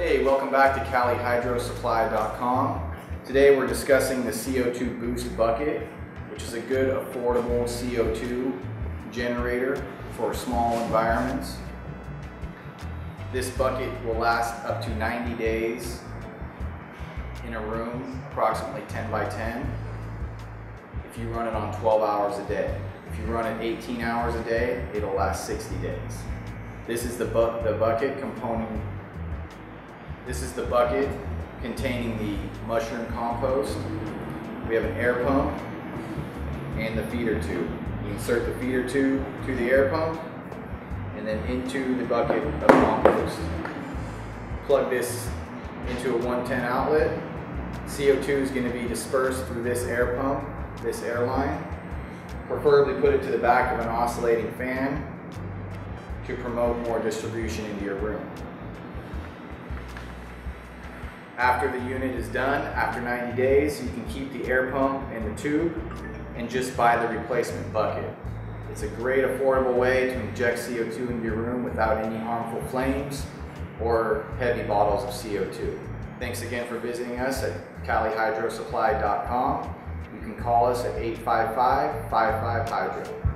Hey, welcome back to CaliHydroSupply.com. Today we're discussing the CO2 Boost Bucket, which is a good affordable CO2 generator for small environments. This bucket will last up to 90 days in a room, approximately 10 by 10, if you run it on 12 hours a day. If you run it 18 hours a day, it'll last 60 days. This is the, bu the bucket component this is the bucket containing the mushroom compost. We have an air pump and the feeder tube. You insert the feeder tube to the air pump and then into the bucket of compost. Plug this into a 110 outlet. CO2 is going to be dispersed through this air pump, this air line. Preferably put it to the back of an oscillating fan to promote more distribution into your room. After the unit is done, after 90 days, you can keep the air pump and the tube and just buy the replacement bucket. It's a great affordable way to inject CO2 into your room without any harmful flames or heavy bottles of CO2. Thanks again for visiting us at CaliHydroSupply.com. You can call us at 855-55-HYDRO.